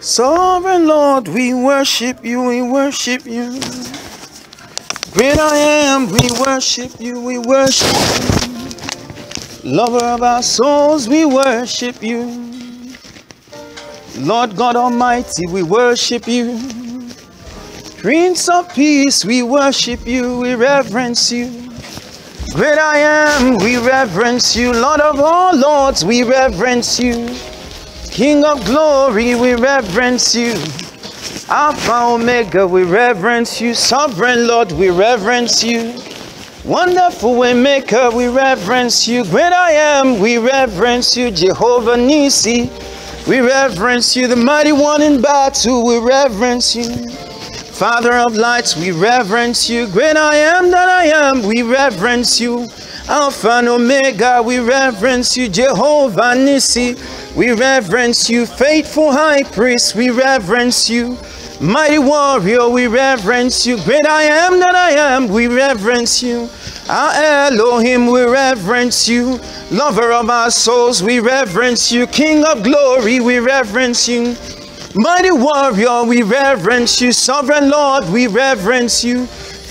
Sovereign Lord, we worship you, we worship you. Great I am, we worship you, we worship you. Lover of our souls, we worship you. Lord God Almighty, we worship you. Prince of Peace, we worship you, we reverence you. Great I am, we reverence you. Lord of all lords, we reverence you. King of glory, we reverence you. Alpha Omega, we reverence you. Sovereign Lord, we reverence you. Wonderful Waymaker, we reverence you. Great I am, we reverence you. Jehovah Nisi, we reverence you. The mighty one in battle, we reverence you. Father of lights, we reverence you. Great I am that I am, we reverence you. Alpha and Omega, we reverence you. Jehovah Nisi, we reverence you. Faithful high priest, we reverence you. Mighty warrior, we reverence you. Great I am that I am, we reverence you. Our Elohim, we reverence you. Lover of our souls, we reverence you. King of glory, we reverence you. Mighty warrior, we reverence you. Sovereign Lord, we reverence you.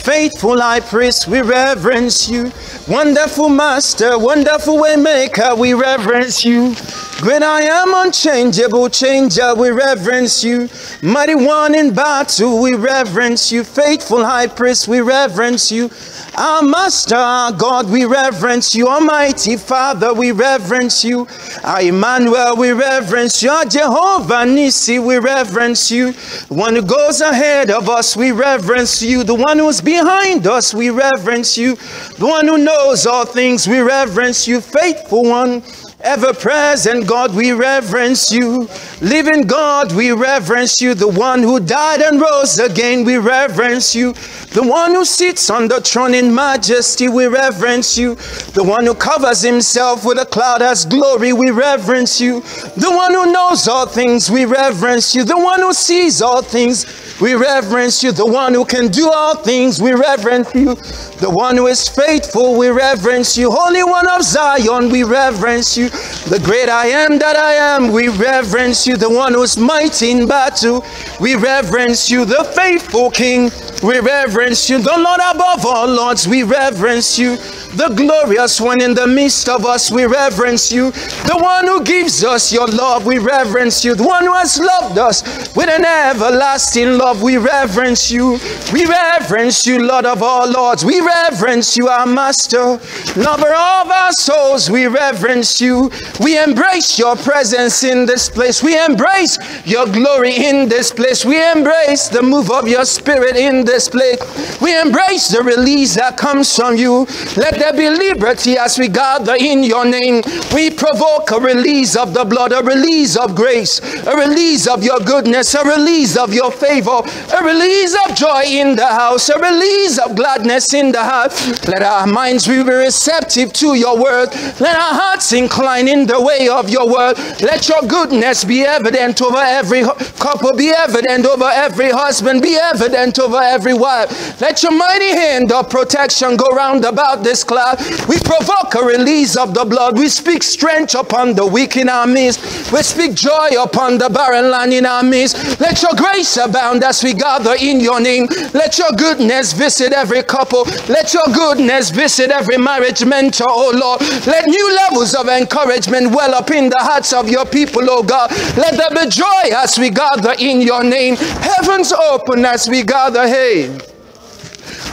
Faithful high priest, we reverence you. Wonderful master, wonderful waymaker, we reverence you. Great I am, unchangeable changer, we reverence you. Mighty one in battle, we reverence you. Faithful high priest, we reverence you. Our master, God, we reverence you. Almighty Father, we reverence you. Our Emmanuel, we reverence you. Our Jehovah Nisi, we reverence you. The one who goes ahead of us, we reverence you. The one who's behind us, we reverence you. The one who knows all things, we reverence you. Faithful one, Ever present God, we reverence you. Living God, we reverence you. The one who died and rose again, we reverence you. The one who sits on the throne in majesty, we reverence you. The one who covers himself with a cloud as glory, we reverence you. The one who knows all things, we reverence you. The one who sees all things, we reverence you. The one who can do all things, we reverence you. The one who is faithful, we reverence you. Holy One of Zion, we reverence you. The great I am that I am, we reverence you. The one who's mighty in battle, we reverence you. The faithful King, we reverence you. The Lord above all lords, we reverence you. The glorious one in the midst of us, we reverence you. The one who gives us your love, we reverence you. The one who has loved us with an everlasting love, we reverence you. We reverence you, Lord of all lords. We reverence you, our master, lover of our souls. We reverence you. We embrace your presence in this place. We embrace your glory in this place. We embrace the move of your spirit in this place. We embrace the release that comes from you. Let there be liberty as we gather in your name. We provoke a release of the blood, a release of grace, a release of your goodness, a release of your favor, a release of joy in the house, a release of gladness in the heart. Let our minds be receptive to your word. Let our hearts incline in the way of your word. Let your goodness be evident over every couple, be evident over every husband, be evident over every wife. Let your mighty hand of protection go round about this cloud. We provoke a release of the blood. We speak strength upon the weak in our midst. We speak joy upon the barren land in our midst. Let your grace abound as we gather in your name. Let your goodness visit every couple. Let your goodness visit every marriage mentor, oh Lord. Let new levels of encouragement well up in the hearts of your people, oh God. Let there be joy as we gather in your name. Heavens open as we gather. Hey.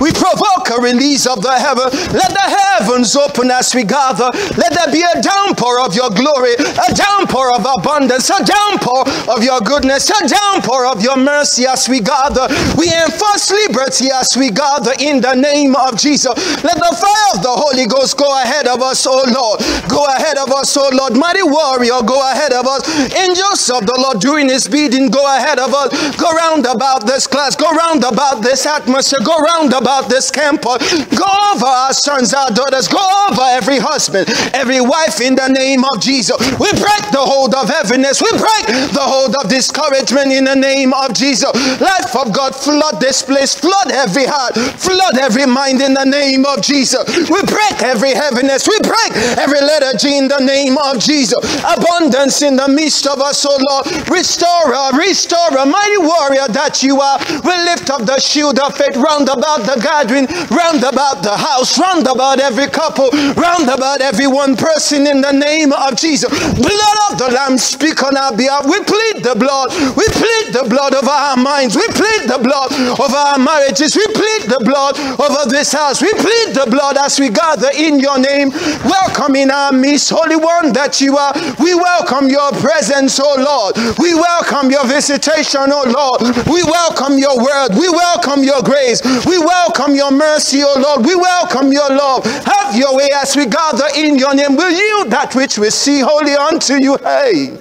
We provoke a release of the heaven. Let the heavens open as we gather. Let there be a downpour of your glory, a downpour of abundance, a downpour of your goodness, a downpour of your mercy as we gather. We enforce liberty as we gather in the name of Jesus. Let the fire of the Holy Ghost go ahead of us, oh Lord. Go ahead of us, oh Lord. Mighty warrior, go ahead of us. Angels of the Lord doing his bidding, go ahead of us. Go round about this class, go round about this atmosphere, go round about this campus. Go over our sons, our daughters. Go over every husband, every wife in the name of Jesus. We break the hold of heaviness. We break the hold of discouragement in the name of Jesus. Life of God, flood this place, flood every heart, flood every mind in the name of Jesus. We break every heaviness. We break every in the name of Jesus. Abundance in the midst of us, oh Lord. Restorer, uh, restorer, mighty warrior that you are. We lift up the shield of faith round about the gathering, round about the house, round about every couple, round about every one person in the name of Jesus. Blood of the Lamb, speak on our behalf. We plead the blood. We plead the blood of our minds. We plead the blood of our marriages. We plead the blood over this house. We plead the blood as we gather in your name. Welcome in our midst, Holy One that you are. We welcome your presence, oh Lord. We welcome your visitation, oh Lord. We welcome your word. We welcome your grace. We welcome your mercy, oh Lord. We welcome your love. Have your way as we gather in your name. Will yield that which we see holy unto you. Hey.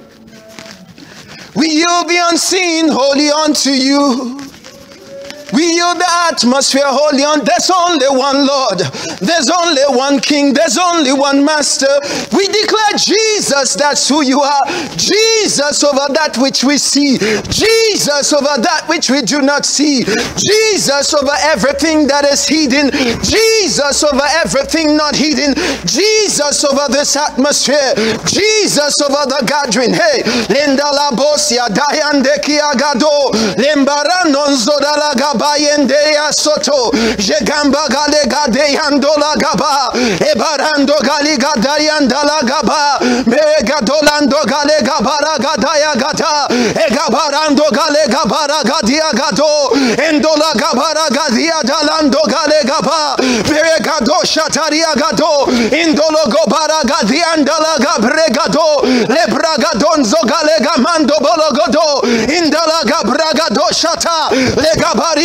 We yield the unseen holy unto you. We yield the atmosphere holy on. There's only one Lord. There's only one King. There's only one Master. We declare Jesus, that's who you are. Jesus over that which we see. Jesus over that which we do not see. Jesus over everything that is hidden. Jesus over everything not hidden. Jesus over this atmosphere. Jesus over the gathering. Hey, Linda la bosia dayande kiagado. Limbaran zodala bayende ya soto jegamba gale gade yandola gaba ebarando gali gada yandala gaba mega dolando gale gabara gada ya gada egabarando gale gabara gadia gado endola gabara gadia dalando gale gaba mega do shataria gado indolo gobara gadia andala gabre gado lebra gadonzo gale gamando bologodo indala gabra gado shata legabari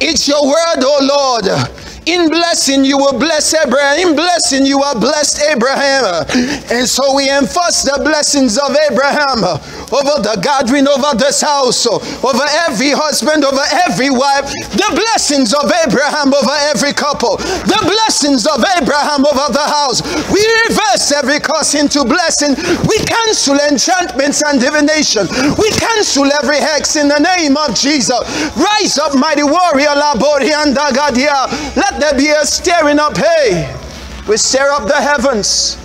It's your word, oh Lord. In blessing, you will bless Abraham. In blessing, you are blessed Abraham. And so we enforce the blessings of Abraham over the gathering, over this house, over every husband, over every wife. The blessings of Abraham over every couple. The blessings of Abraham over the house. We reverse every curse into blessing. We cancel enchantments and divination. We cancel every hex in the name of Jesus. Rise up, mighty warrior, Labori and Dagadia. Let there be a stirring up. Hey, we stir up the heavens.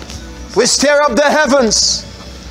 We stir up the heavens.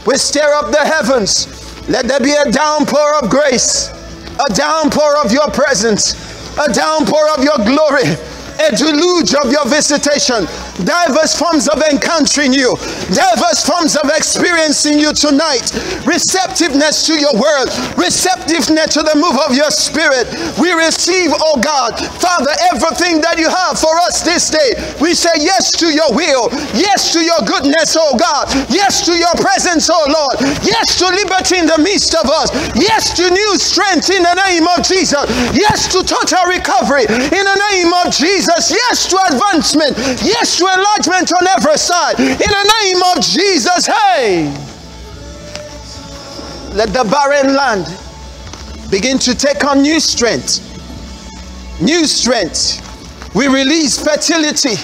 We stir up the heavens. Let there be a downpour of grace, a downpour of your presence, a downpour of your glory, a deluge of your visitation, diverse forms of encountering you, diverse forms of experiencing you tonight, receptiveness to your word, receptiveness to the move of your spirit. We receive, oh God, Father, everything that you have for us this day. We say yes to your will, yes to your goodness, oh God, yes to your presence, oh Lord, yes to liberty in the midst of us, yes to new strength in the name of Jesus, yes to total recovery in the name of Jesus, yes to advancement, yes to enlargement on every side in the name of Jesus. Hey, let the barren land begin to take on new strength. New strength. We release fertility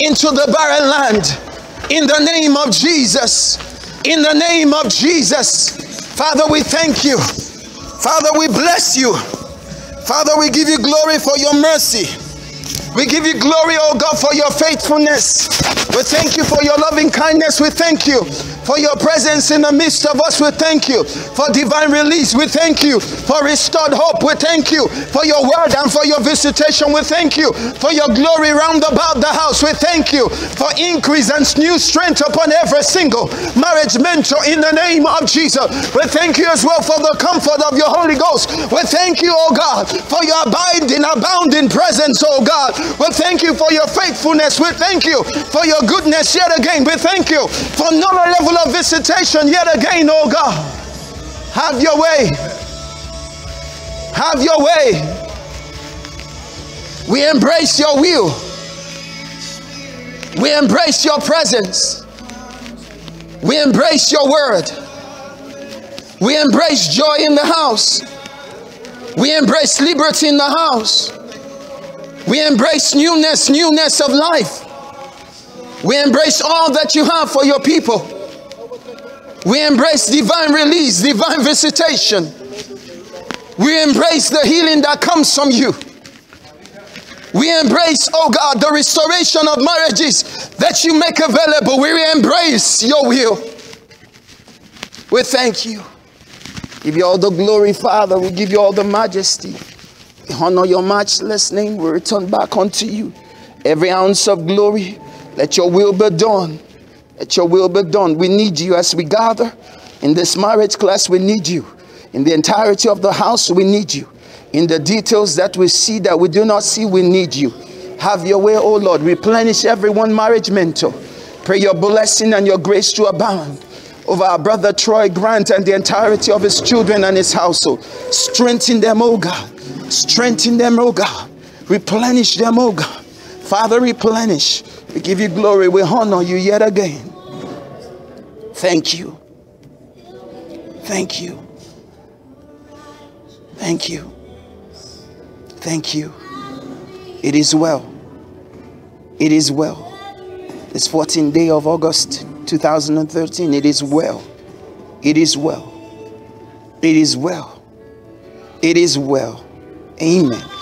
into the barren land in the name of Jesus. In the name of Jesus. Father, we thank you. Father, we bless you. Father, we give you glory for your mercy. We give you glory, oh God, for your faithfulness. We thank you for your loving kindness. We thank you for your presence in the midst of us. We thank you for divine release. We thank you for restored hope. We thank you for your word and for your visitation. We thank you for your glory round about the house. We thank you for increase and new strength upon every single marriage mentor in the name of Jesus. We thank you as well for the comfort of your Holy Ghost. We thank you, oh God, for your abiding, abounding presence, oh God. We thank you for your faithfulness. We thank you for your goodness yet again. We thank you for another level of visitation yet again, oh God. Have your way. Have your way. We embrace your will. We embrace your presence. We embrace your word. We embrace joy in the house. We embrace liberty in the house. We embrace newness, newness of life. We embrace all that you have for your people. We embrace divine release, divine visitation. We embrace the healing that comes from you. We embrace, oh God, the restoration of marriages that you make available. We embrace your will. We thank you. Give you all the glory, Father. We give you all the majesty. Honor your matchless name. We return back unto you. Every ounce of glory, let your will be done. Let your will be done. We need you as we gather in this marriage class. We need you. In the entirety of the house, we need you. In the details that we see that we do not see, we need you. Have your way, O Lord. Replenish everyone marriage mentor. Pray your blessing and your grace to abound over our brother Troy Grant and the entirety of his children and his household. Strengthen them, oh God. Strengthen them, oh God. Replenish them, oh God. Father, replenish. We give you glory. We honor you yet again. Thank you. Thank you. Thank you. Thank you. It is well. It is well. This 14th day of August 2013. It is well. It is well. It is well. It is well. Amen.